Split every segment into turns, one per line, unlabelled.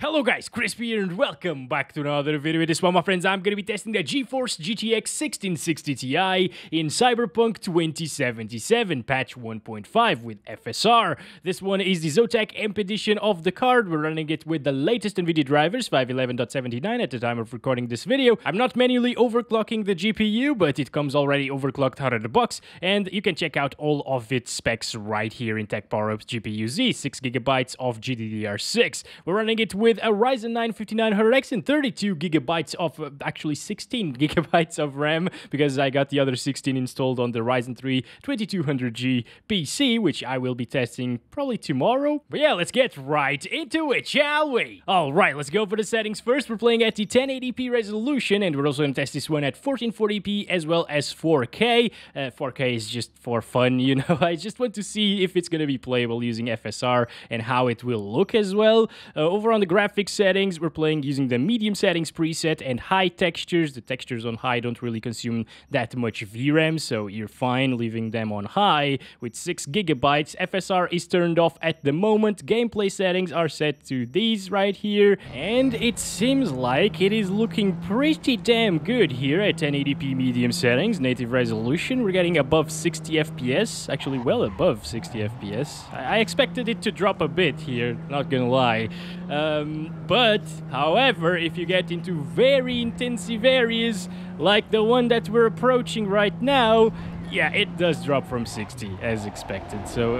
Hello guys, Kryzzp here and welcome back to another video. This one, my friends, I'm going to be testing the GeForce GTX 1660 Ti in Cyberpunk 2077 patch 1.5 with FSR. This one is the Zotac Amp edition of the card. We're running it with the latest NVIDIA drivers, 511.79 at the time of recording this video. I'm not manually overclocking the GPU, but it comes already overclocked out of the box, and you can check out all of its specs right here in TechPowerUp's GPU Z, 6GB of GDDR6. We're running it with with a Ryzen 9 5900X and 32 gigabytes of, uh, actually 16 gigabytes of RAM because I got the other 16 installed on the Ryzen 3 2200G PC, which I will be testing probably tomorrow. But yeah, let's get right into it, shall we? All right, let's go for the settings first. We're playing at the 1080p resolution, and we're also going to test this one at 1440p as well as 4K. Uh, 4K is just for fun, you know. I just want to see if it's going to be playable using FSR and how it will look as well. Uh, over on the graphics settings, we're playing using the medium settings preset and high textures. The textures on high don't really consume that much VRAM, so you're fine leaving them on high with 6 gigabytes. FSR is turned off at the moment. Gameplay settings are set to these right here, and it seems like it is looking pretty damn good here at 1080p medium settings, native resolution. We're getting above 60 FPS, actually well above 60 FPS. I, I expected it to drop a bit here, not gonna lie. Um, but, however, if you get into very intensive areas, like the one that we're approaching right now, yeah, it does drop from 60 as expected. So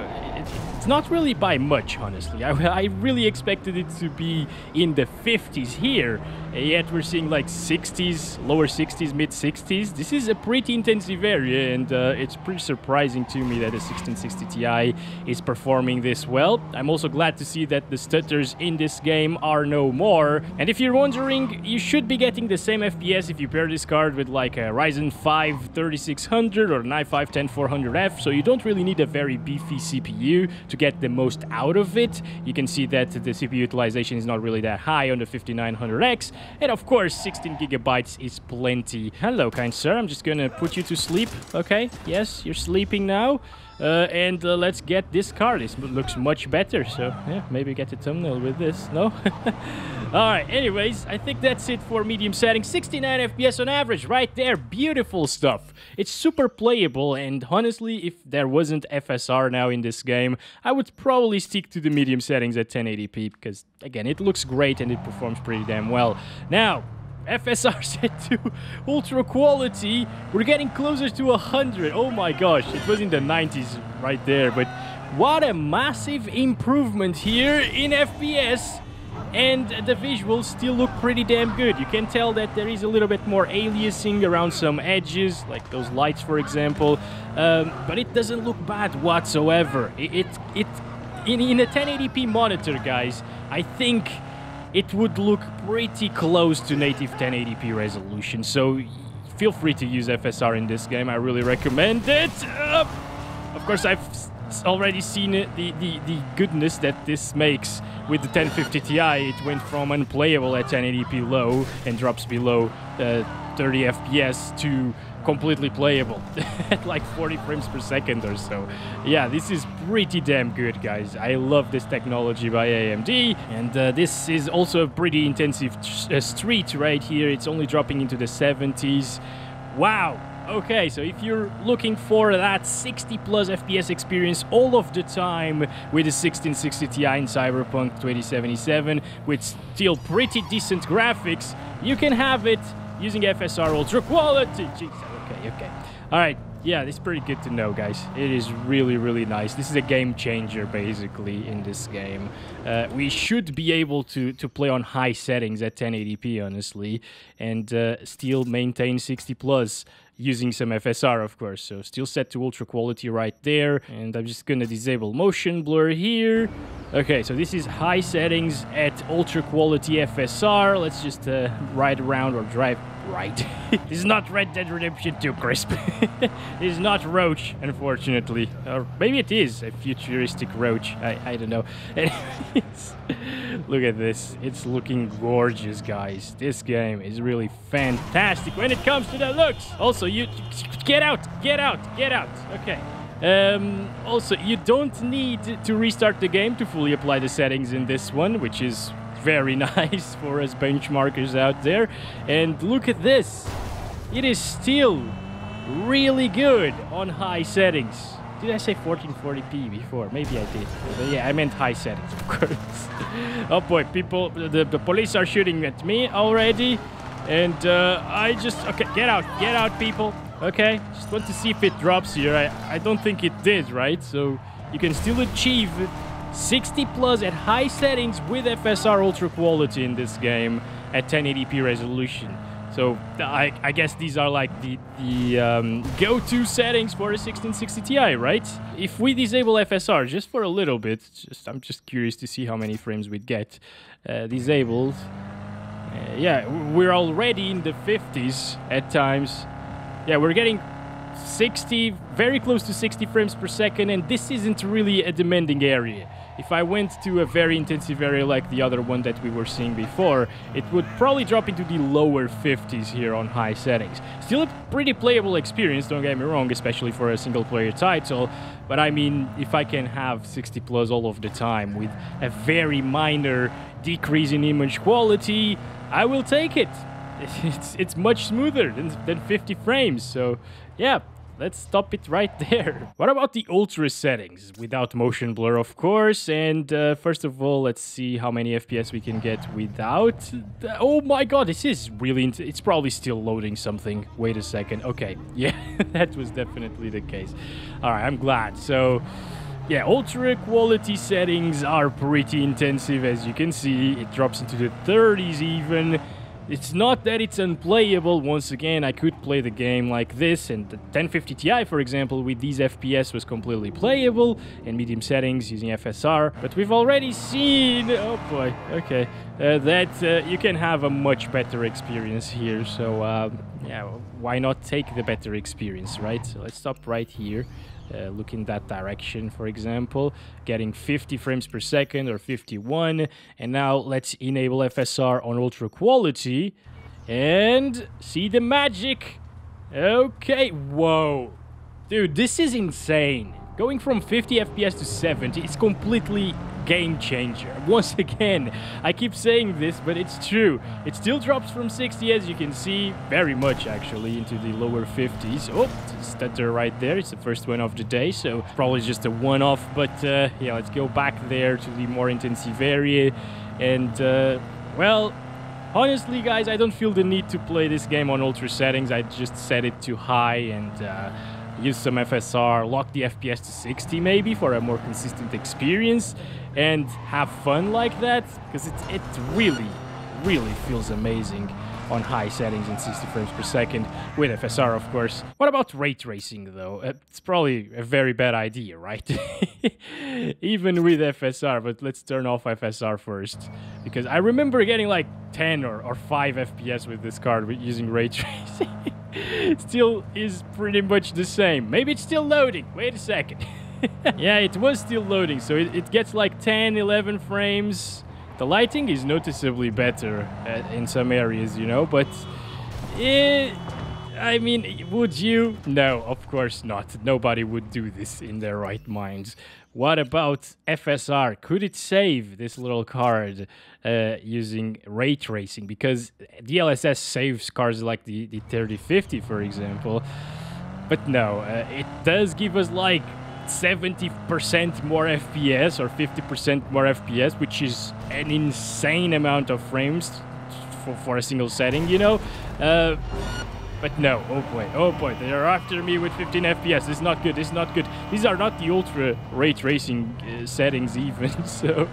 it's not really by much, honestly. I, I really expected it to be in the 50s here, yet we're seeing like 60s, lower 60s, mid 60s. This is a pretty intensive area, and uh, it's pretty surprising to me that a 1660 Ti is performing this well. I'm also glad to see that the stutters in this game are no more. And if you're wondering, you should be getting the same FPS if you pair this card with like a Ryzen 5 3600 or 9 i5-10400F, so you don't really need a very beefy CPU to get the most out of it. You can see that the CPU utilization is not really that high on the 5900X, and of course 16 gigabytes is plenty. Hello, kind sir, I'm just gonna put you to sleep, okay? Yes, you're sleeping now. Uh, and uh, let's get this car. This looks much better. So yeah, maybe get a thumbnail with this. No? Alright, anyways, I think that's it for medium settings. 69 FPS on average, right there. Beautiful stuff. It's super playable, and honestly, if there wasn't FSR now in this game, I would probably stick to the medium settings at 1080p, because, again, it looks great and it performs pretty damn well. Now, FSR set to ultra quality. We're getting closer to 100. Oh my gosh, it was in the 90s right there, but what a massive improvement here in FPS and the visuals still look pretty damn good. You can tell that there is a little bit more aliasing around some edges, like those lights for example, um, but it doesn't look bad whatsoever. It, it, it in, in a 1080p monitor, guys, I think it would look pretty close to native 1080p resolution, so feel free to use FSR in this game, I really recommend it. Uh, of course, I've already seen the, the, the goodness that this makes with the 1050 Ti. It went from unplayable at 1080p low and drops below uh, 30 FPS to completely playable at like 40 frames per second or so. Yeah, this is pretty damn good, guys. I love this technology by AMD, and uh, this is also a pretty intensive uh, street right here. It's only dropping into the 70s. Wow, Okay, so if you're looking for that 60 plus FPS experience all of the time with the 1660 Ti in Cyberpunk 2077 with still pretty decent graphics, you can have it using FSR Ultra Quality. Jeez, okay, okay. All right, yeah, this is pretty good to know, guys. It is really, really nice. This is a game changer, basically, in this game. Uh, we should be able to, to play on high settings at 1080p, honestly, and uh, still maintain 60 plus using some FSR, of course. So still set to ultra quality right there. And I'm just gonna disable motion blur here. Okay, so this is high settings at ultra quality FSR. Let's just uh, ride around or drive right. this is not Red Dead Redemption 2, Crisp. is not Roach, unfortunately. Or maybe it is a futuristic Roach. I, I don't know. Look at this. It's looking gorgeous, guys. This game is really fantastic when it comes to the looks. Also, you... Get out! Get out! Get out! Okay. Um, also, you don't need to restart the game to fully apply the settings in this one, which is very nice for us benchmarkers out there. And look at this. It is still really good on high settings. Did I say 1440p before? Maybe I did. But yeah, I meant high settings, of course. oh boy, people, the, the police are shooting at me already. And uh, I just, okay, get out, get out, people. Okay, just want to see if it drops here. I, I don't think it did, right? So you can still achieve 60 plus at high settings with FSR Ultra quality in this game at 1080p resolution. So I, I, guess these are like the, the um, go-to settings for a 1660 Ti, right? If we disable FSR just for a little bit, just I'm just curious to see how many frames we'd get uh, disabled. Uh, yeah, we're already in the 50s at times. Yeah, we're getting 60, very close to 60 frames per second, and this isn't really a demanding area. If I went to a very intensive area like the other one that we were seeing before, it would probably drop into the lower 50s here on high settings. Still a pretty playable experience, don't get me wrong, especially for a single player title, but I mean, if I can have 60 plus all of the time with a very minor decrease in image quality, I will take it. It's, it's much smoother than, than 50 frames, so yeah, let's stop it right there. What about the ultra settings? Without motion blur, of course. And uh, first of all, let's see how many FPS we can get without. Oh my god, this is really... It's probably still loading something. Wait a second. Okay, yeah, that was definitely the case. All right, I'm glad. So... Yeah, ultra quality settings are pretty intensive as you can see. It drops into the 30s even. It's not that it's unplayable, once again, I could play the game like this, and the 1050 Ti, for example, with these FPS was completely playable, in medium settings using FSR, but we've already seen, oh boy, okay, uh, that uh, you can have a much better experience here, so uh, yeah, why not take the better experience, right? So let's stop right here. Uh, look in that direction, for example, getting 50 frames per second or 51. And now let's enable FSR on ultra quality and see the magic. Okay, whoa. Dude, this is insane. Going from 50 FPS to 70 is completely game changer. Once again, I keep saying this, but it's true. It still drops from 60, as you can see, very much actually, into the lower 50s. Oh, stutter right there. It's the first one of the day, so probably just a one-off. But uh, yeah, let's go back there to the more intensive area. And, uh, well, honestly, guys, I don't feel the need to play this game on ultra settings. I just set it to high and... Uh, use some FSR, lock the FPS to 60 maybe for a more consistent experience and have fun like that because it, it really, really feels amazing on high settings in 60 frames per second with FSR, of course. What about ray tracing, though? Uh, it's probably a very bad idea, right? Even with FSR, but let's turn off FSR first because I remember getting like 10 or, or 5 FPS with this card using ray tracing. still is pretty much the same. Maybe it's still loading. Wait a second. yeah, it was still loading, so it, it, gets like 10, 11 frames. The lighting is noticeably better uh, in some areas, you know, but... It, I mean, would you? No, of course not. Nobody would do this in their right minds. What about FSR? Could it save this little card uh, using ray tracing? Because DLSS saves cards like the, the 3050, for example. But no, uh, it does give us like 70% more FPS or 50% more FPS, which is an insane amount of frames for, for a single setting, you know? Uh, but no, oh boy, oh boy, they are after me with 15 FPS. This is not good, this is not good. These are not the ultra ray tracing uh, settings even, so...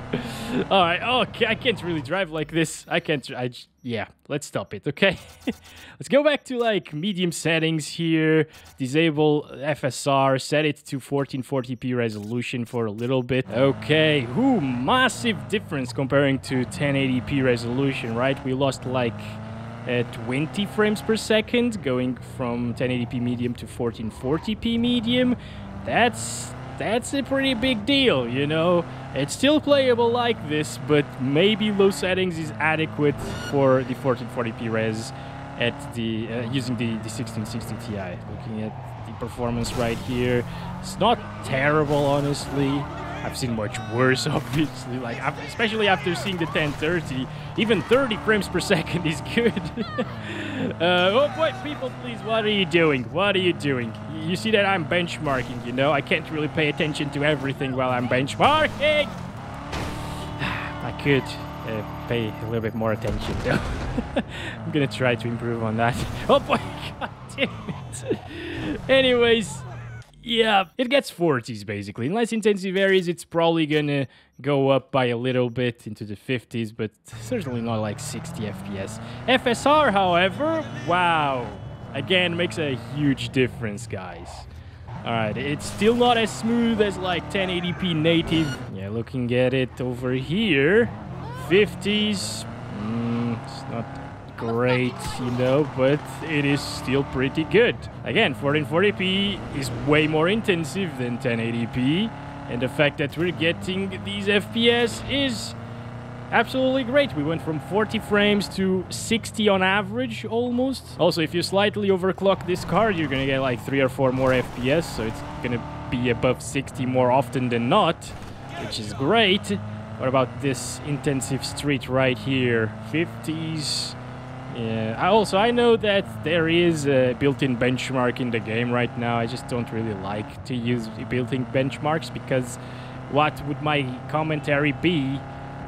Alright, oh, I can't really drive like this. I can't, I, yeah, let's stop it, okay? let's go back to like medium settings here. Disable FSR, set it to 1440p resolution for a little bit. Okay, ooh, massive difference comparing to 1080p resolution, right? We lost like at 20 frames per second, going from 1080p medium to 1440p medium. That's that's a pretty big deal, you know? It's still playable like this, but maybe low settings is adequate for the 1440p res at the uh, using the, the 1660 Ti. Looking at the performance right here, it's not terrible, honestly. I've seen much worse, obviously. Like, especially after seeing the 1030, even 30 frames per second is good. uh, oh boy, people, please, what are you doing? What are you doing? You see that I'm benchmarking, you know? I can't really pay attention to everything while I'm benchmarking. I could uh, pay a little bit more attention, though. I'm gonna try to improve on that. Oh boy, god damn it. Anyways, yeah, it gets 40s basically. In less intensive areas, it's probably gonna go up by a little bit into the 50s, but certainly not like 60 FPS. FSR, however, wow. Again, makes a huge difference, guys. Alright, it's still not as smooth as like 1080p native. Yeah, looking at it over here. 50s, mm, it's not great, you know, but it is still pretty good. Again, 1440p is way more intensive than 1080p, and the fact that we're getting these FPS is absolutely great. We went from 40 frames to 60 on average, almost. Also, if you slightly overclock this card, you're gonna get like 3 or 4 more FPS, so it's gonna be above 60 more often than not, which is great. What about this intensive street right here? 50s, yeah, also I know that there is a built-in benchmark in the game right now. I just don't really like to use built-in benchmarks because what would my commentary be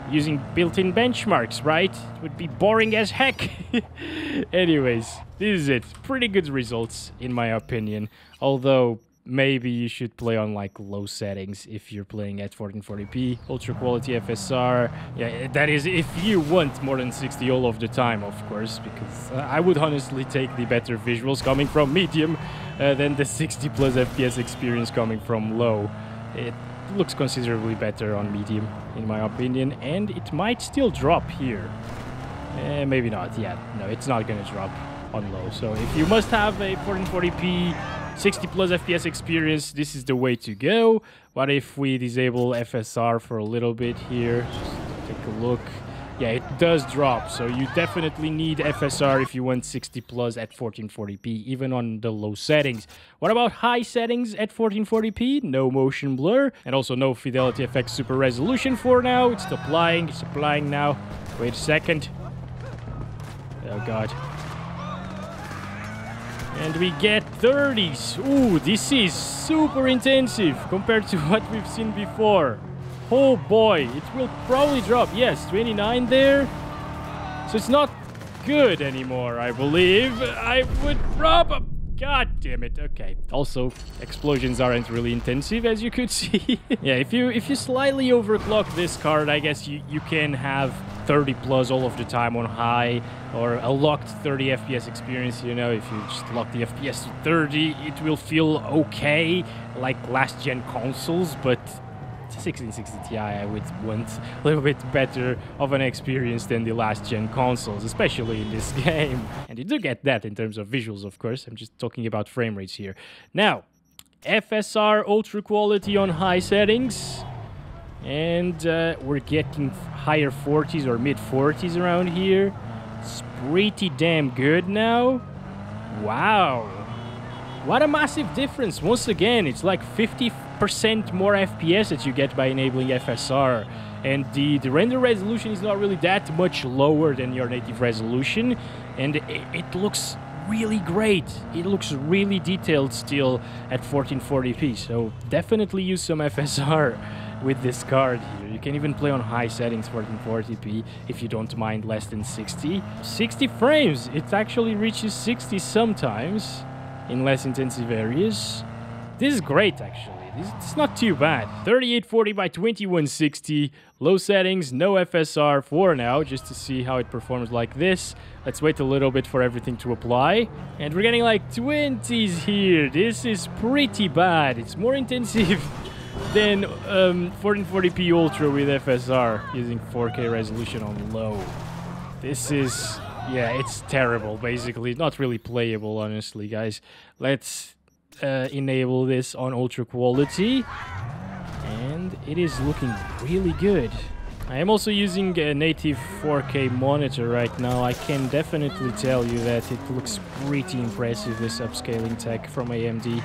using built-in benchmarks, right? It would be boring as heck. Anyways, this is it. Pretty good results in my opinion. Although maybe you should play on like low settings if you're playing at 1440p ultra quality fsr yeah that is if you want more than 60 all of the time of course because uh, i would honestly take the better visuals coming from medium uh, than the 60 plus fps experience coming from low. It looks considerably better on medium in my opinion and it might still drop here. Uh, maybe not yeah no it's not gonna drop on low. So if you must have a 1440p 60 plus FPS experience, this is the way to go. What if we disable FSR for a little bit here? Just take a look. Yeah, it does drop, so you definitely need FSR if you want 60 plus at 1440p, even on the low settings. What about high settings at 1440p? No motion blur, and also no FidelityFX Super Resolution for now. It's applying, it's applying now. Wait a second. Oh god. And we get 30s. Ooh, this is super intensive compared to what we've seen before. Oh boy, it will probably drop. Yes, 29 there. So it's not good anymore, I believe. I would drop God damn it. Okay. Also, explosions aren't really intensive, as you could see. yeah, if you if you slightly overclock this card, I guess you, you can have 30 plus all of the time on high or a locked 30 FPS experience, you know, if you just lock the FPS to 30, it will feel okay, like last gen consoles, but 1660 Ti, I would want a little bit better of an experience than the last gen consoles, especially in this game. And you do get that in terms of visuals, of course. I'm just talking about frame rates here. Now, FSR ultra quality on high settings. And uh, we're getting higher 40s or mid 40s around here. It's pretty damn good now. Wow. What a massive difference. Once again, it's like 50 percent more FPS that you get by enabling FSR. And the, the render resolution is not really that much lower than your native resolution. And it, it looks really great. It looks really detailed still at 1440p. So definitely use some FSR with this card here. You can even play on high settings 1440p if you don't mind less than 60. 60 frames! It actually reaches 60 sometimes in less intensive areas. This is great actually. It's not too bad. 3840 by 2160. Low settings, no FSR for now, just to see how it performs like this. Let's wait a little bit for everything to apply. And we're getting like 20s here. This is pretty bad. It's more intensive than um, 1440p Ultra with FSR using 4K resolution on low. This is... Yeah, it's terrible, basically. Not really playable, honestly, guys. Let's uh, enable this on ultra quality and it is looking really good. I am also using a native 4K monitor right now. I can definitely tell you that it looks pretty impressive, this upscaling tech from AMD.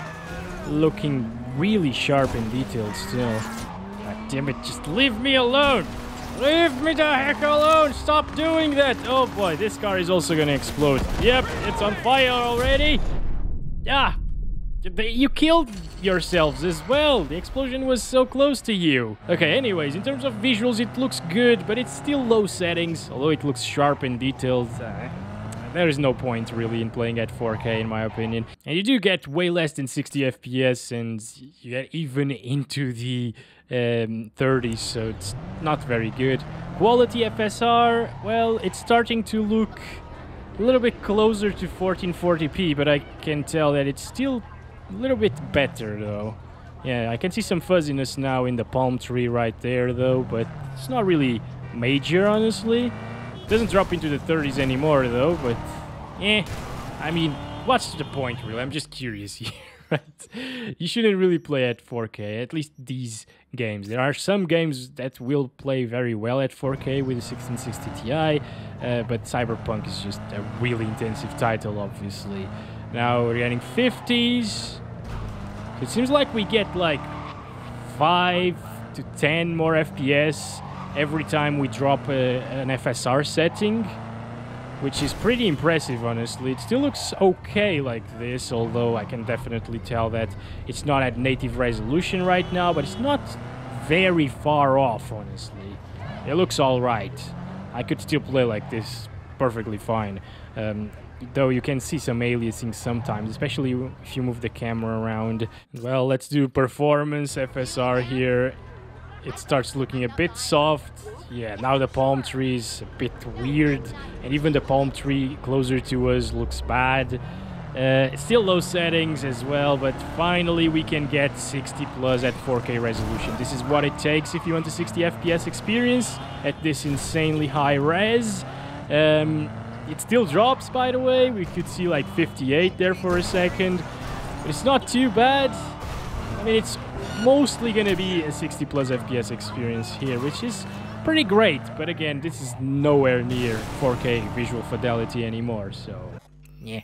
Looking really sharp and detailed still. God damn it, just leave me alone! Leave me the heck alone! Stop doing that! Oh boy, this car is also gonna explode. Yep, it's on fire already! Ah! You killed yourselves as well. The explosion was so close to you. Okay, anyways, in terms of visuals, it looks good, but it's still low settings, although it looks sharp and detailed. Uh, there is no point really in playing at 4K in my opinion. And you do get way less than 60 FPS and you get even into the um, 30s, so it's not very good. Quality FSR, well, it's starting to look a little bit closer to 1440p, but I can tell that it's still a little bit better though. Yeah, I can see some fuzziness now in the palm tree right there though, but it's not really major honestly. It doesn't drop into the 30s anymore though, but eh, I mean, what's the point really? I'm just curious here. Right? You shouldn't really play at 4K, at least these games. There are some games that will play very well at 4K with the 1660 Ti, uh, but Cyberpunk is just a really intensive title, obviously. Now we're getting 50s. It seems like we get like 5 to 10 more FPS every time we drop a, an FSR setting, which is pretty impressive, honestly. It still looks okay like this, although I can definitely tell that it's not at native resolution right now, but it's not very far off, honestly. It looks alright. I could still play like this perfectly fine. Um, though you can see some aliasing sometimes, especially if you move the camera around. Well, let's do performance FSR here. It starts looking a bit soft. Yeah, now the palm tree is a bit weird, and even the palm tree closer to us looks bad. Uh, still low settings as well, but finally we can get 60 plus at 4K resolution. This is what it takes if you want a 60 FPS experience at this insanely high res. Um, it still drops, by the way. We could see like 58 there for a second. But it's not too bad. I mean, it's mostly going to be a 60 plus FPS experience here, which is pretty great. But again, this is nowhere near 4K visual fidelity anymore, so yeah.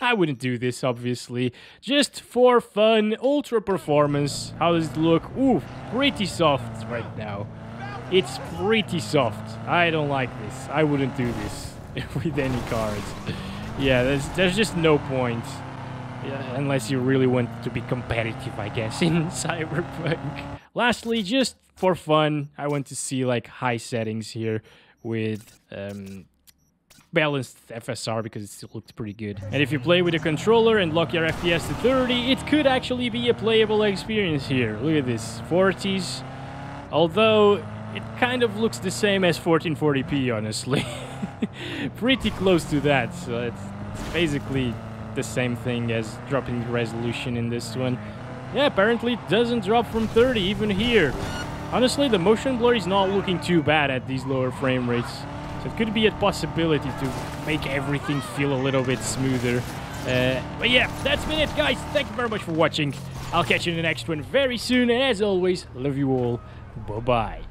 I wouldn't do this, obviously. Just for fun, ultra performance. How does it look? Ooh, pretty soft right now. It's pretty soft. I don't like this. I wouldn't do this. with any cards. Yeah, there's, there's just no point. Yeah, unless you really want to be competitive, I guess, in Cyberpunk. Lastly, just for fun, I want to see like high settings here with um, balanced FSR because it still looks pretty good. And if you play with a controller and lock your FPS to 30, it could actually be a playable experience here. Look at this, 40s. Although it kind of looks the same as 1440p, honestly. Pretty close to that, so it's, it's basically the same thing as dropping resolution in this one. Yeah, apparently it doesn't drop from 30 even here. Honestly, the motion blur is not looking too bad at these lower frame rates. So it could be a possibility to make everything feel a little bit smoother. Uh, but yeah, that's been it, guys. Thank you very much for watching. I'll catch you in the next one very soon. And as always, love you all. Bye-bye.